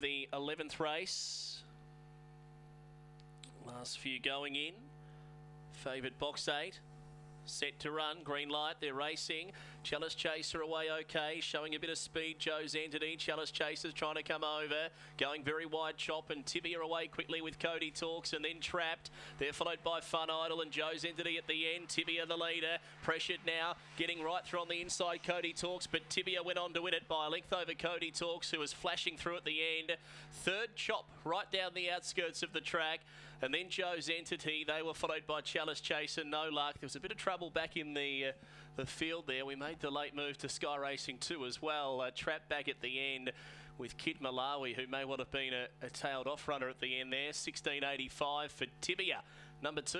the 11th race. Last few going in. Favoured box eight. Set to run, green light, they're racing. Chalice Chaser away okay, showing a bit of speed. Joe's Entity, Chalice Chaser's trying to come over, going very wide chop, and Tibia away quickly with Cody Talks, and then trapped. They're followed by Fun Idol and Joe's Entity at the end. Tibia the leader, pressured now, getting right through on the inside. Cody Talks, but Tibia went on to win it by a length over Cody Talks, who was flashing through at the end. Third chop right down the outskirts of the track. And then Joe's Entity, they were followed by Chalice Chaser, no luck. There was a bit of trouble back in the uh, the field there. We made the late move to Sky Racing 2 as well. Uh, trapped back at the end with Kid Malawi, who may well have been a, a tailed off runner at the end there. 1685 for Tibia, number two.